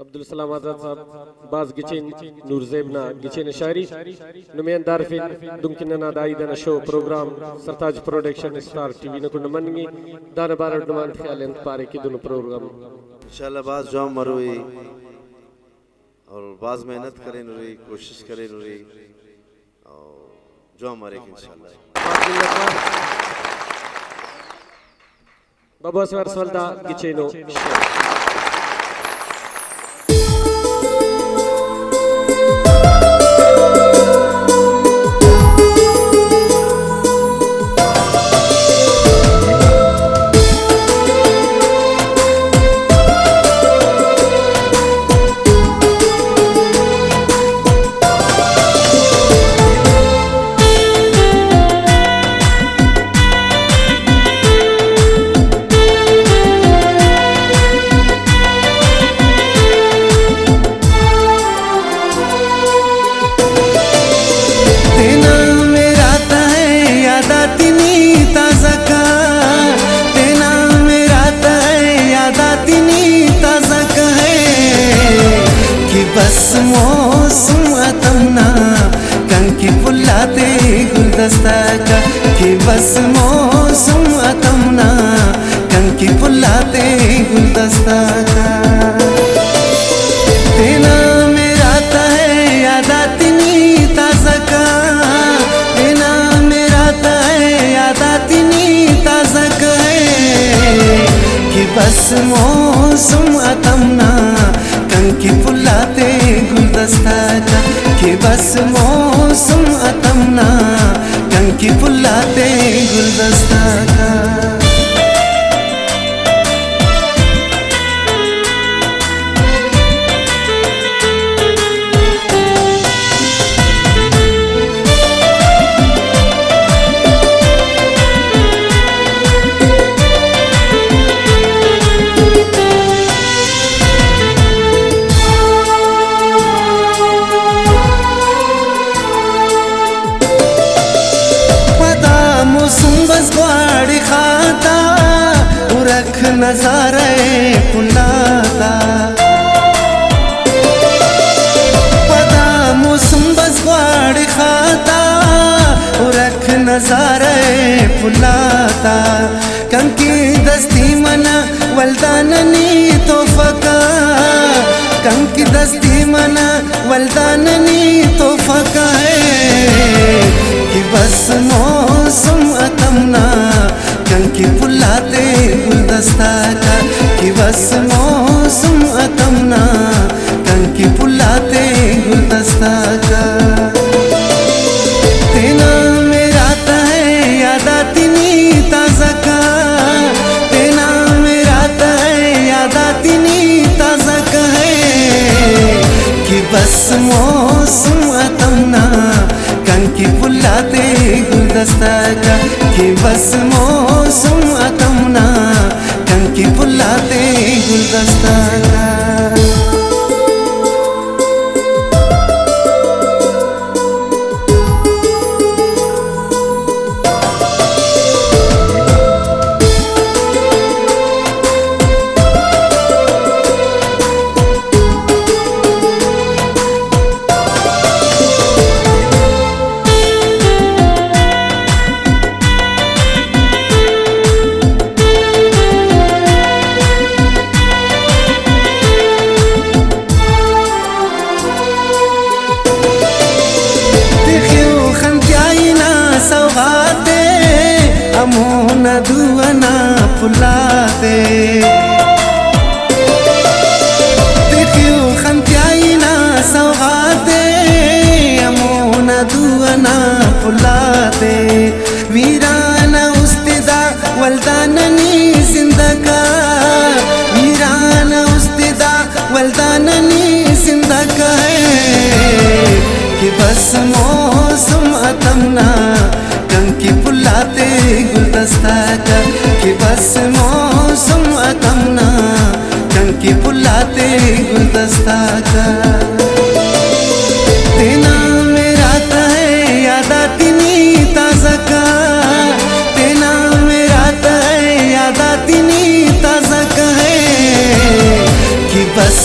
अब्दुल सलाम आज़ाद साहब बाज गिचिन नूर जेबना गिचिन शायरी नुमेन दारफिन दुमकिन ना दाईदन show programme Sartaj production Star TV नकुन मनगी दान बार नुमान ख्याल पारे की दोनों प्रोग्राम। इंशाल्लाह बाज जो मरोई और बाज मेहनत करें नुरी कोशिश करें नुरी और जो हमारे इंशाल्लाह। बाबा सवर सवल्दा गिचिनो। गुलदस्ता का कि बस मौसम तमना कंकी फुलाते गुलदस्ता तेना मेरा है याद आती नी ताज़ा का। तेना मेरा है याद आती नी ताज़ा का है कि बस मौसम अतमना कंकी फुलाते गुलदस्ता का कि बस मौसम अतमना फुलाता, कंकी दस्ती मना वल्दाननी तो फका। कंकी दस्ती मना वल्दाननी तो फका है। कि बस मौसम अतमना, कंकी फुलाते गुलदस्ता का। कि बस मौसम मौसम अतमना कंकी फुलाते गुलदस्ता का कि बस मौसम अतमना कंकी फुलाते गुलदस्ता का। ना फुलाते। वीरान उस्तिदा वल्दाननी जिंदगा। वीरान उस्तिदा वल्दाननी जिंदगा है। कि बस मौसम अतमना ना की फुलाते गुलदस्ता का। कि बस मौसम अतमना ना की फुलाते गुलदस्ता का।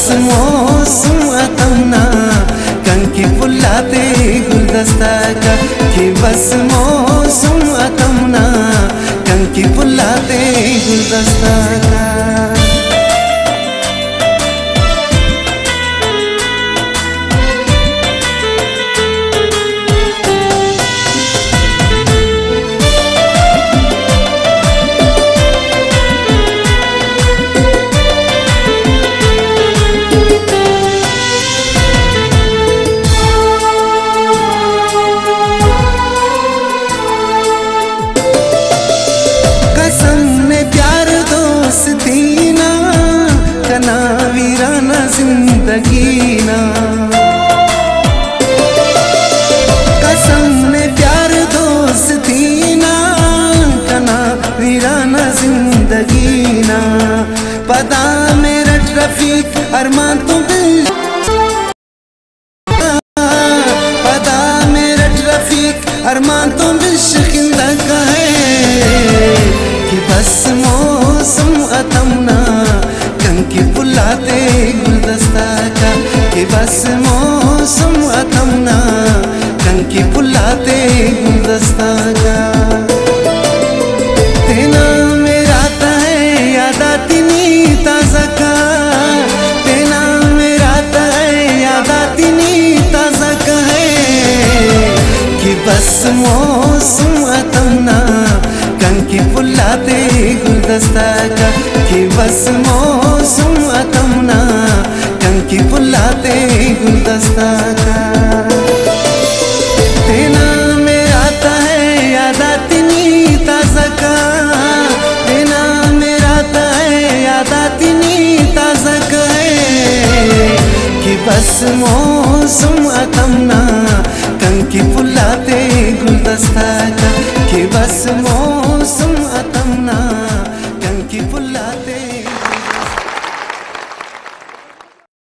मौसम अतमना कंकी फुलाते गुलदस्ता का। कि बस मौसम अतमना कंकी फुलाते गुलदस्ता ज़िंदगी कसम ने प्यार दोस्ती ना कना वीराना ज़िंदगी ना पता मेरा रफीक अरमान तो गुलदस्ता का तेना मेरा ता है याद आती नी ताज़ा तेना मेरा है याद आती नी ताज़ा का है। कि बस मौसम अतमना कंकी पुल्लाते गुलदस्ता का। कि बस मौसम अतमना कंकी पुल्लाते गुलदस्ता का। मौसम अतमना कंकी पुल्लाते गुलदस्ता बस मौसम